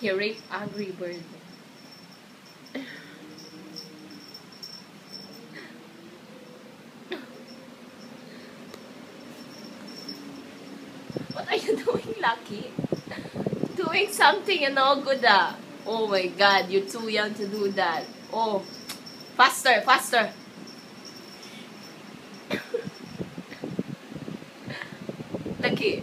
He raped Angry Bird. What are you doing, Lucky? Doing something and all good ah. Oh my god, you're too young to do that. Oh, faster, faster. Lucky.